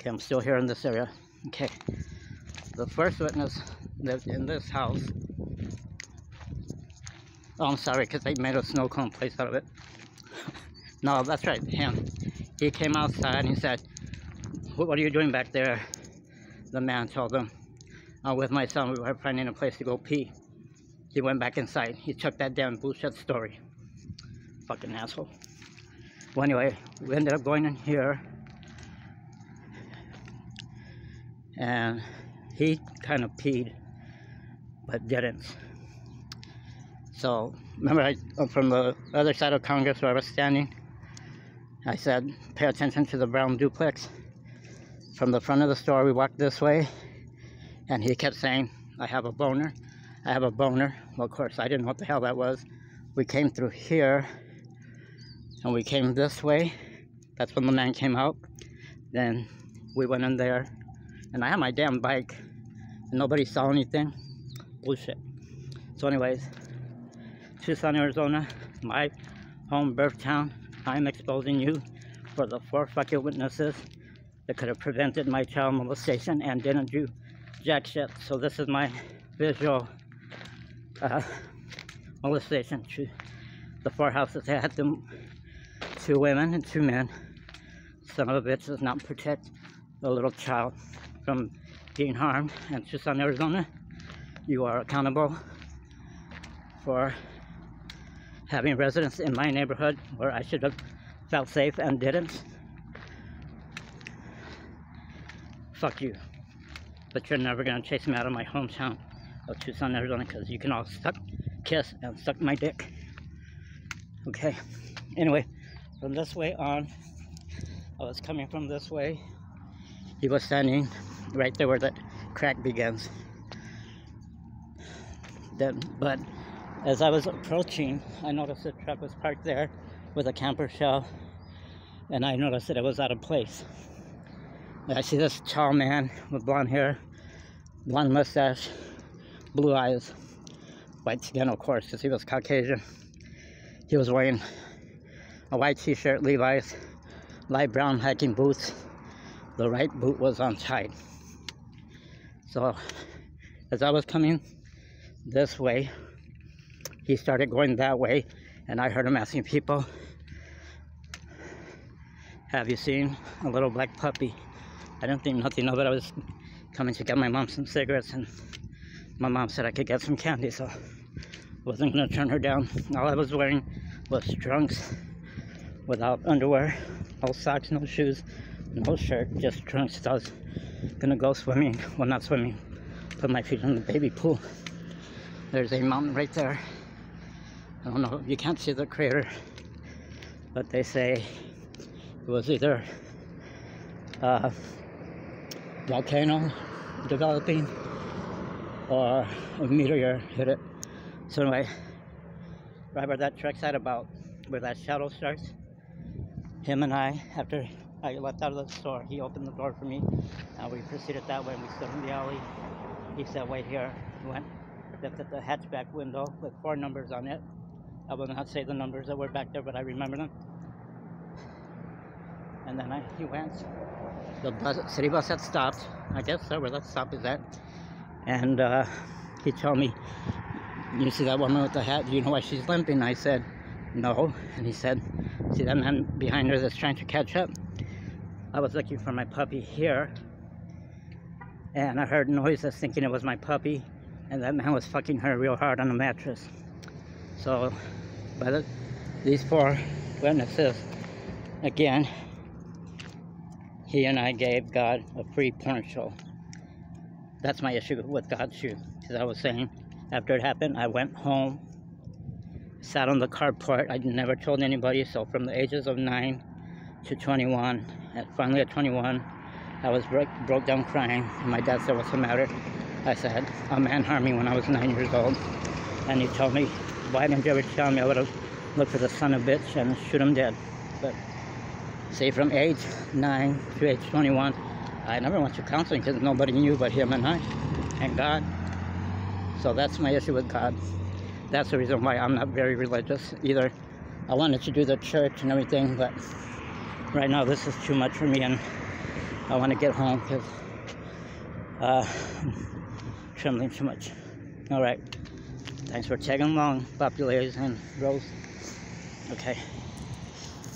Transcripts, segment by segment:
Okay, I'm still here in this area. Okay. The first witness lived in this house. Oh, I'm sorry, because they made a snow cone place out of it. no, that's right, him. He came outside and he said, what are you doing back there? The man told him, uh, with my son, we were finding a place to go pee. He went back inside. He took that damn bullshit story. Fucking asshole. Well, anyway, we ended up going in here. And he kind of peed, but didn't. So, remember I, oh, from the other side of Congress where I was standing, I said, pay attention to the brown duplex. From the front of the store, we walked this way, and he kept saying, I have a boner. I have a boner. Well, of course, I didn't know what the hell that was. We came through here, and we came this way. That's when the man came out. Then we went in there, and I had my damn bike, and nobody saw anything. Bullshit. So anyways, Tucson, Arizona, my home birth town. I'm exposing you for the four fucking witnesses that could have prevented my child molestation and didn't do jack shit. So this is my visual uh, molestation to the four houses. They had them, two women and two men. Some of the bitches not protect the little child from being harmed. And Tucson, Arizona, you are accountable for having residents in my neighborhood where I should have felt safe and didn't. Fuck you. But you're never gonna chase me out of my hometown of Tucson, Arizona, because you can all suck, kiss, and suck my dick. Okay. Anyway, from this way on, I was coming from this way. He was standing right there where that crack begins. Then, but as I was approaching, I noticed a truck was parked there with a camper shell, and I noticed that it was out of place. I see this tall man with blonde hair, blonde mustache, blue eyes, white skin, of course, because he was Caucasian. He was wearing a white t-shirt, Levi's, light brown hiking boots. The right boot was untied. So, as I was coming this way, he started going that way, and I heard him asking people, have you seen a little black puppy? I didn't think nothing of it. I was coming to get my mom some cigarettes, and my mom said I could get some candy, so wasn't gonna turn her down. All I was wearing was trunks without underwear, no socks, no shoes, no shirt, just trunks. I was gonna go swimming. Well, not swimming, put my feet in the baby pool. There's a mountain right there. I don't know, you can't see the crater, but they say it was either a volcano developing or a meteor hit it. So anyway, right where that truck's at about where that shadow starts, him and I, after I left out of the store, he opened the door for me, and we proceeded that way, we stood in the alley. He said, wait here. He went, lifted the hatchback window with four numbers on it. I will not say the numbers that were back there, but I remember them. And then I, he went. The bus, city bus had stopped. I guess so, where that stop is at. And uh, he told me, you see that woman with the hat? Do you know why she's limping? I said, no. And he said, see that man behind her that's trying to catch up? I was looking for my puppy here. And I heard noises thinking it was my puppy. And that man was fucking her real hard on the mattress. So, by the, these four witnesses, again, he and I gave God a free porn show. That's my issue with God's shoe. As I was saying, after it happened, I went home, sat on the carport. I never told anybody. So from the ages of 9 to 21, and finally at 21, I was broke, broke down crying. And my dad said, what's the matter? I said, a man harmed me when I was 9 years old. And he told me, why didn't you ever tell me I would have looked for the son of a bitch and shoot him dead? But say from age 9 to age 21, I never went to counseling because nobody knew but him and I and God. So that's my issue with God. That's the reason why I'm not very religious either. I wanted to do the church and everything, but right now this is too much for me and I want to get home because uh, I'm trembling too much. All right. Thanks for tagging along, Populators and Rose. Okay.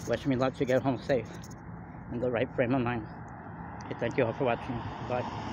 Wish me luck to get home safe in the right frame of mind. Okay, thank you all for watching. Bye.